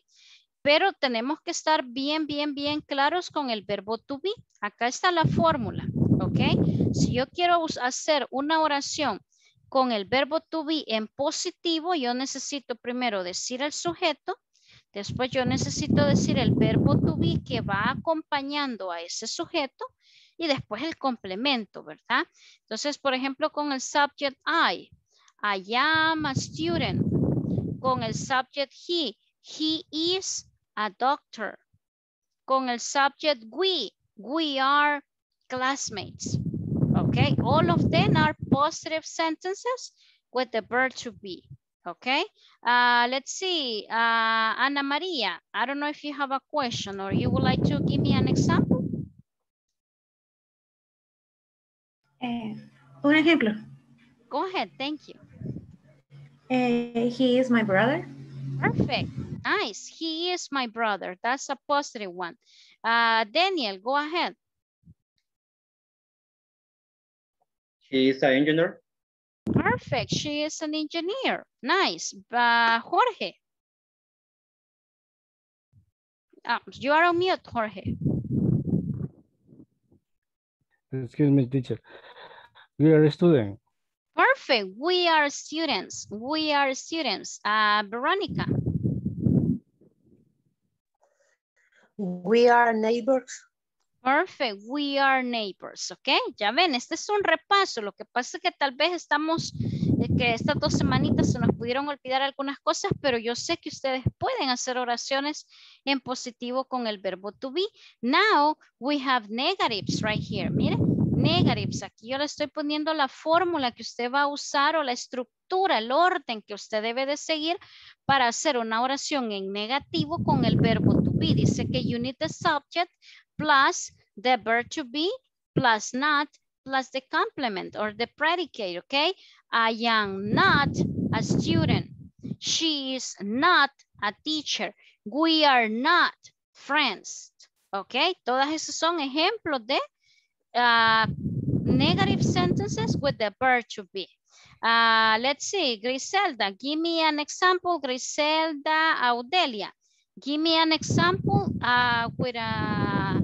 Pero tenemos que estar bien, bien, bien claros con el verbo to be. Acá está la fórmula, ¿ok? Si yo quiero hacer una oración con el verbo to be en positivo, yo necesito primero decir el sujeto, después yo necesito decir el verbo to be que va acompañando a ese sujeto y después el complemento, ¿verdad? Entonces, por ejemplo, con el subject I, I am a student. Con el subject he, he is a doctor. Con el subject we, we are classmates. Okay, all of them are positive sentences with the verb to be. Okay, uh, let's see, uh, Ana Maria, I don't know if you have a question or you would like to give me an example. Eh, un ejemplo. Go ahead, thank you. Eh, he is my brother. Perfect. Nice. He is my brother. That's a positive one. Uh, Daniel, go ahead. He is an engineer. Perfect. She is an engineer. Nice. Uh, Jorge. Ah, you are on mute, Jorge. Excuse me, teacher. We are a student. Perfect. We are students. We are students. Uh, Veronica. We are neighbors. Perfect. We are neighbors. Ok. Ya ven, este es un repaso. Lo que pasa es que tal vez estamos, eh, que estas dos semanitas se nos pudieron olvidar algunas cosas, pero yo sé que ustedes pueden hacer oraciones en positivo con el verbo to be. Now we have negatives right here. Mire, negatives. Aquí yo le estoy poniendo la fórmula que usted va a usar o la estructura, el orden que usted debe de seguir para hacer una oración en negativo con el verbo to be. Dice que you need the subject plus the verb to be plus not plus the complement or the predicate, okay? I am not a student. She is not a teacher. We are not friends, okay? Todas esas son ejemplos de uh, negative sentences with the verb to be. Uh, let's see, Griselda, give me an example, Griselda Audelia. Give me an example uh, with a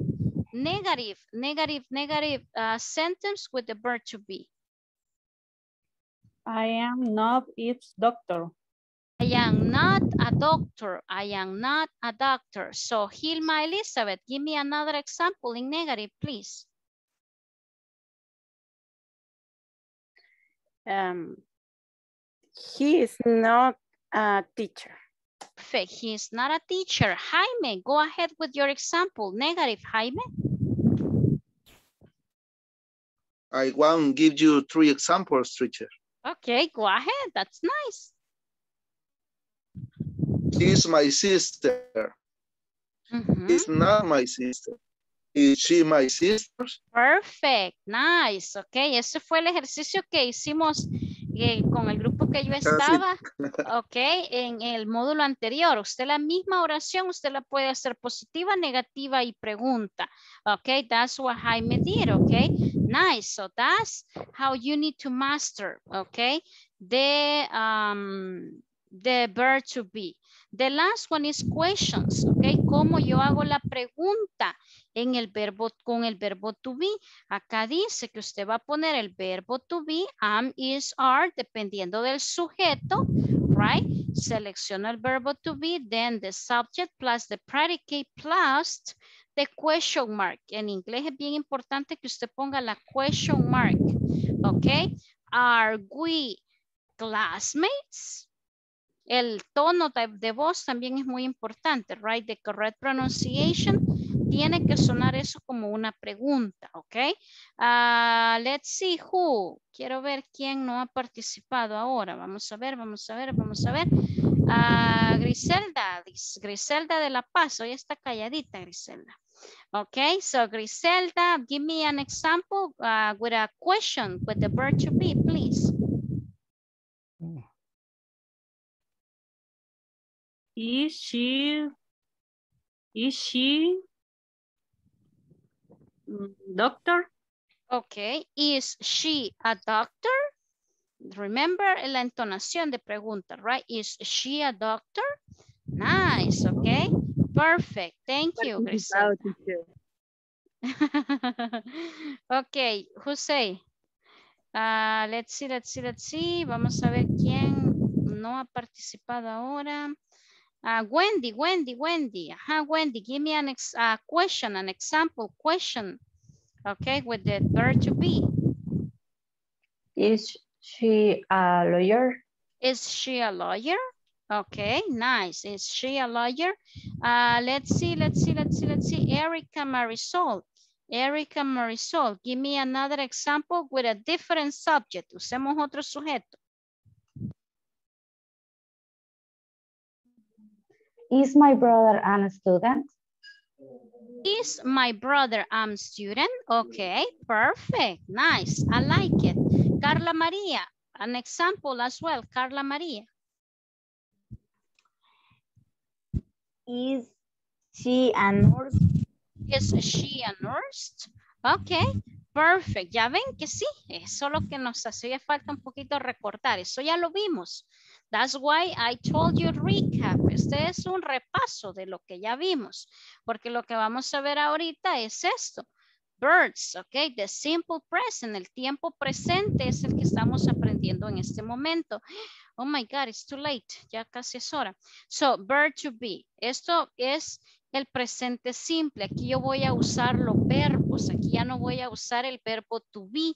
negative, negative, negative uh, sentence with the verb to be. I am not its doctor. I am not a doctor. I am not a doctor. So Hilma Elizabeth, give me another example in negative, please. Um, he is not a teacher. Perfect. He is not a teacher. Jaime, go ahead with your example. Negative, Jaime. I want to give you three examples, teacher. Okay, go ahead. That's nice. She's my sister. Mhm. It's not my sister. Is she my sister? Perfect, nice, ok. Ese fue el ejercicio que hicimos eh, con el grupo que yo estaba, ok, en el módulo anterior. Usted la misma oración, usted la puede hacer positiva, negativa y pregunta. Ok, that's what Jaime did, ok. Nice, so that's how you need to master, ok, the, um, the verb to be. The last one is questions, ok. ¿Cómo yo hago la pregunta? en el verbo, con el verbo to be. Acá dice que usted va a poner el verbo to be, am, is, are, dependiendo del sujeto, right? Selecciona el verbo to be, then the subject plus the predicate plus the question mark. En inglés es bien importante que usted ponga la question mark, ¿ok? Are we classmates? El tono de, voz también es muy importante, right? The correct pronunciation tiene que sonar eso como una pregunta, ¿ok? Ah, let's see who. Quiero ver quién no ha participado ahora. Vamos a ver, vamos a ver, vamos a ver. Ah, Griselda, Griselda de La Paz. Hoy está calladita, Griselda. Ok, so Griselda, give me an example uh, with a question with the verb to be, please. Is she, is she doctor? Ok, is she a doctor? Remember la entonación de pregunta, right? Is she a doctor? Nice, okay. Perfect. Thank you, Griselda. ok, José. Ah, let's see, let's see, let's see. Vamos a ver quién no ha participado ahora. Ah, Wendy, Wendy, Wendy. Ajá, Wendy, give me an ex a question, an example question. Okay, with the verb to be. Is she a lawyer? Is she a lawyer? Okay, nice. Is she a lawyer? Uh, let's see, let's see, let's see, let's see. Erica Marisol. Erica Marisol, give me another example with a different subject. Usemos otro sujeto. Is my brother a student? Is my brother a student? Okay, perfect. Nice. I like it. Carla Maria, an example as well. Carla Maria. Is she a nurse? Is she a nurse? Okay, perfect. Ya ven que sí, eso es lo que nos hacía falta un poquito recortar. Eso ya lo vimos. That's why I told you recap. Este es un repaso de lo que ya vimos. Porque lo que vamos a ver ahorita es esto. birds, ok? The simple present, el tiempo presente es el que estamos aprendiendo en este momento. Oh my God, it's too late. Ya casi es hora. So, bird to be. Esto es el presente simple. Aquí yo voy a usar los verbos. Aquí ya no voy a usar el verbo to be.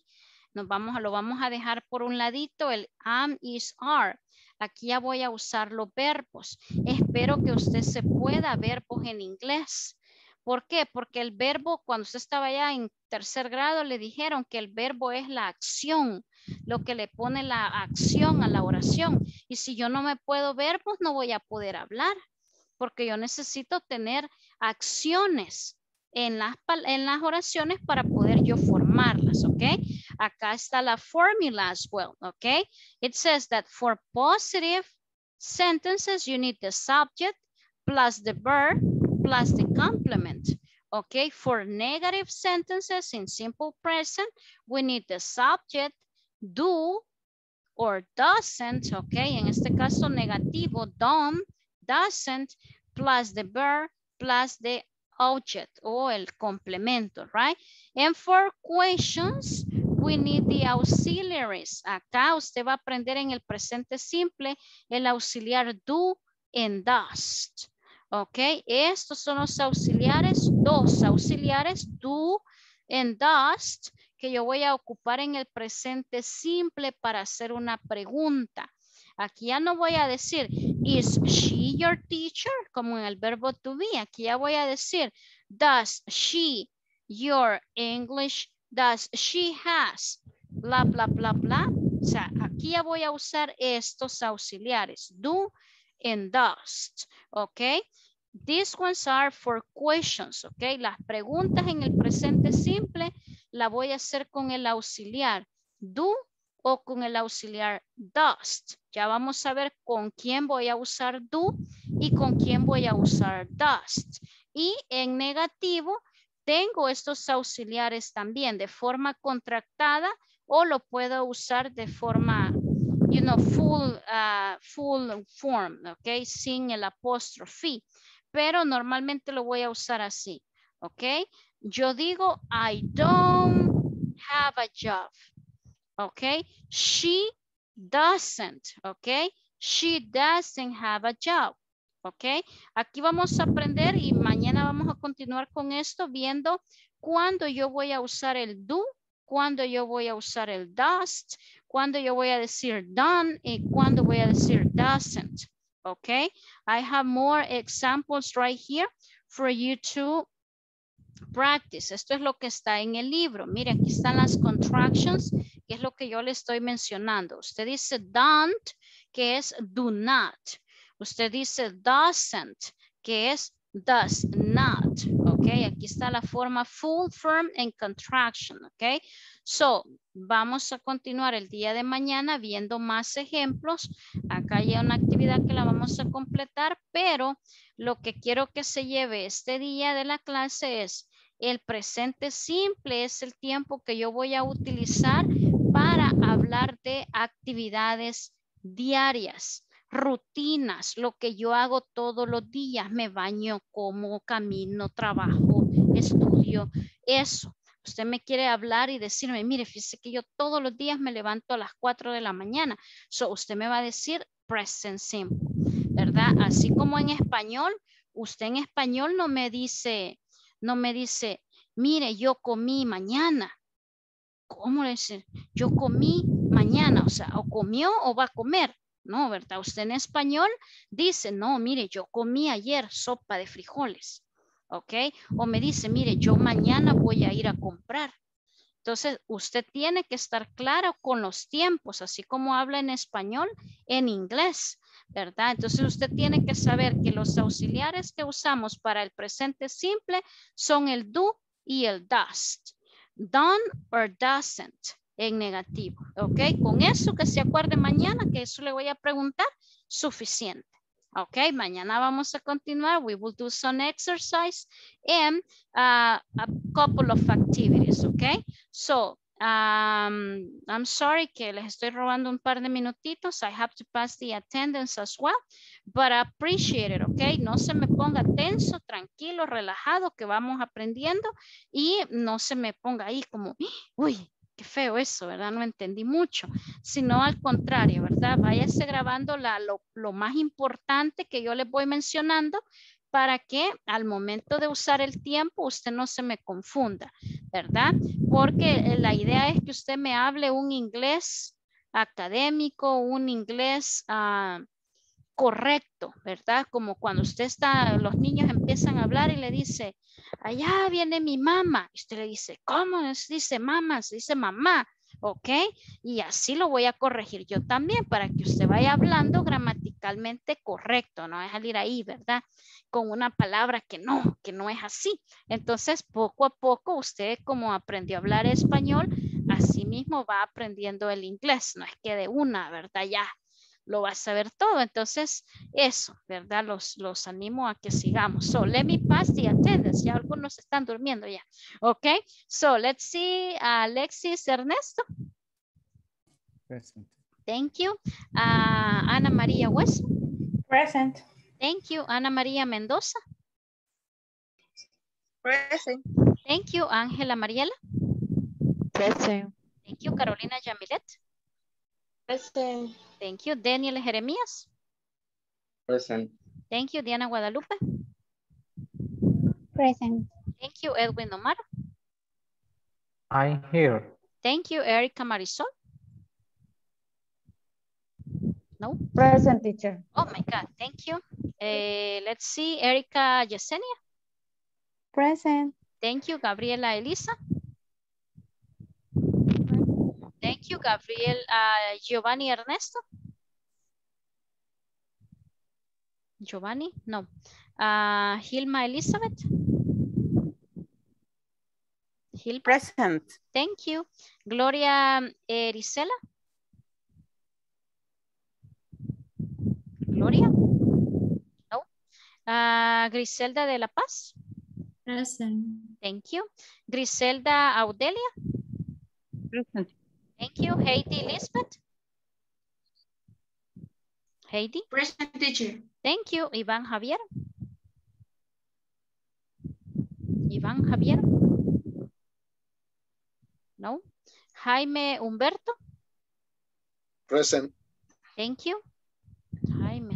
Nos vamos lo vamos a dejar por un ladito el am, is, are. Aquí ya voy a usar los verbos. Espero que usted se pueda verbos en inglés. ¿Por qué? Porque el verbo, cuando usted estaba ya en tercer grado, le dijeron que el verbo es la acción, lo que le pone la acción a la oración. Y si yo no me puedo verbos, no voy a poder hablar, porque yo necesito tener acciones en las, en las oraciones para poder yo formarlas, ¿ok? Acá está la fórmula as well, ¿ok? It says that for positive sentences, you need the subject plus the verb plus the complement. Okay, for negative sentences in simple present, we need the subject, do, or doesn't, okay, en este caso negativo, don't, doesn't, plus the verb, plus the object o el complemento, right? And for questions, we need the auxiliaries. Acá usted va a aprender en el presente simple el auxiliar do and does. Ok, estos son los auxiliares, dos auxiliares, do and does, que yo voy a ocupar en el presente simple para hacer una pregunta. Aquí ya no voy a decir, is she your teacher? Como en el verbo to be. Aquí ya voy a decir, does she your English? Does she has? Bla, bla, bla, bla. O sea, aquí ya voy a usar estos auxiliares, do and does. ¿Ok? These ones are for questions, ¿ok? Las preguntas en el presente simple la voy a hacer con el auxiliar do o con el auxiliar does. Ya vamos a ver con quién voy a usar do y con quién voy a usar does. Y en negativo tengo estos auxiliares también de forma contractada o lo puedo usar de forma, you know, full, uh, full form, ¿ok? Sin el apóstrofe. Pero normalmente lo voy a usar así, ¿ok? Yo digo, I don't have a job. Okay, she doesn't, okay, she doesn't have a job, okay. Aquí vamos a aprender y mañana vamos a continuar con esto viendo cuándo yo voy a usar el do, cuándo yo voy a usar el does, cuándo yo voy a decir done y cuándo voy a decir doesn't, okay. I have more examples right here for you to practice. Esto es lo que está en el libro. Mire, aquí están las contractions, que es lo que yo le estoy mencionando. Usted dice don't, que es do not. Usted dice doesn't, que es does not. Ok, aquí está la forma full, firm and contraction. Ok, so vamos a continuar el día de mañana viendo más ejemplos. Acá hay una actividad que la vamos a completar, pero lo que quiero que se lleve este día de la clase es el presente simple es el tiempo que yo voy a utilizar para hablar de actividades diarias, rutinas, lo que yo hago todos los días. Me baño, como, camino, trabajo, estudio, eso. Usted me quiere hablar y decirme, mire, fíjese que yo todos los días me levanto a las 4 de la mañana. So, usted me va a decir present simple, ¿verdad? Así como en español, usted en español no me dice, no me dice, mire, yo comí mañana. ¿Cómo dice? Yo comí mañana, o sea, o comió o va a comer. No, ¿verdad? Usted en español dice, no, mire, yo comí ayer sopa de frijoles. ¿Ok? O me dice, mire, yo mañana voy a ir a comprar. Entonces, usted tiene que estar claro con los tiempos, así como habla en español, en inglés, ¿verdad? Entonces, usted tiene que saber que los auxiliares que usamos para el presente simple son el do y el does. Done or doesn't en negativo, ¿ok? Con eso que se acuerde mañana, que eso le voy a preguntar, suficiente. Ok, mañana vamos a continuar. We will do some exercise and uh, a couple of activities, ok? So, Um, I'm sorry que les estoy robando un par de minutitos. I have to pass the attendance as well, but I appreciate it, okay? No se me ponga tenso, tranquilo, relajado, que vamos aprendiendo y no se me ponga ahí como, uy, qué feo eso, ¿verdad? No entendí mucho, sino al contrario, ¿verdad? Váyase grabando la, lo, lo más importante que yo les voy mencionando para que al momento de usar el tiempo usted no se me confunda, ¿verdad? Porque la idea es que usted me hable un inglés académico, un inglés ah, correcto, ¿verdad? Como cuando usted está, los niños empiezan a hablar y le dice, allá viene mi mamá. Y usted le dice, ¿cómo se dice mamá? Se dice mamá. ¿Ok? Y así lo voy a corregir yo también para que usted vaya hablando gramaticalmente correcto, no es salir ahí, ¿verdad? Con una palabra que no, que no es así. Entonces, poco a poco, usted como aprendió a hablar español, así mismo va aprendiendo el inglés, no es que de una, ¿verdad? Ya lo va a saber todo. Entonces, eso, ¿verdad? Los, los animo a que sigamos. So, let me pass the attendance. Ya algunos están durmiendo ya. Ok, so let's see. Alexis Ernesto. Present. Thank you. Uh, Ana María West. Present. Thank you. Ana María Mendoza. Present. Thank you. Ángela Mariela. Present. Thank you. Carolina Yamilet. Present. Thank you. Daniel Jeremías. Present. Thank you. Diana Guadalupe. Present. Thank you. Edwin Omar. I'm here. Thank you. Erica Marisol. No? Present teacher. Oh my God. Thank you. Eh, let's see. Erica Yesenia. Present. Thank you. Gabriela Elisa. Thank you, Gabriel. Uh, Giovanni Ernesto. Giovanni, no. Uh, Hilma Elizabeth. Hilma. Present. Thank you. Gloria Erisela. Gloria. No. Uh, Griselda de la Paz. Present. Thank you. Griselda Audelia. Present. Thank you. Heidi Lisbeth. Heidi. Present teacher. Thank you. Iván Javier. Iván Javier. No. Jaime Humberto. Present. Thank you. Jaime.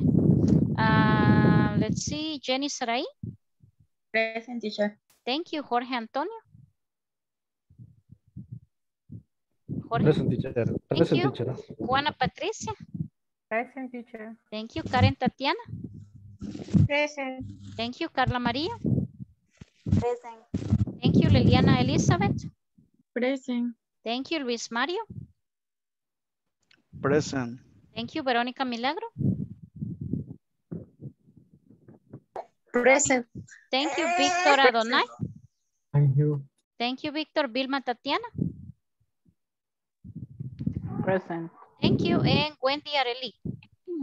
Uh, let's see. Jenny Sarai. Present teacher. Thank you. Jorge Antonio. Jorge. Present teacher. Thank Present you. teacher. Juana Patricia. Present teacher. Thank you. Karen Tatiana. Present. Thank you. Carla María. Present. Thank you. Liliana Elizabeth. Present. Thank you. Luis Mario. Present. Thank you. Verónica Milagro. Present. Thank you. Víctor Adonai. I'm here. Thank you, Víctor. Vilma Tatiana. Present. Thank you. And Wendy Areli.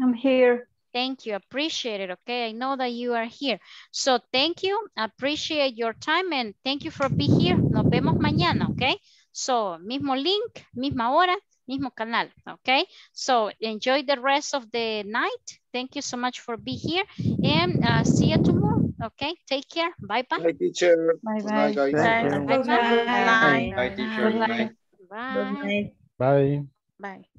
I'm here. Thank you. Appreciate it. Okay. I know that you are here. So thank you. Appreciate your time and thank you for being here. Nos vemos mañana. Okay. So mismo link, misma hora, mismo canal. Okay. So enjoy the rest of the night. Thank you so much for being here and uh, see you tomorrow. Okay. Take care. Bye bye. Bye, teacher. Bye Good night, guys. bye. Thank you. Bye bye. Bye, teacher. Good night. Bye. Bye. Bye.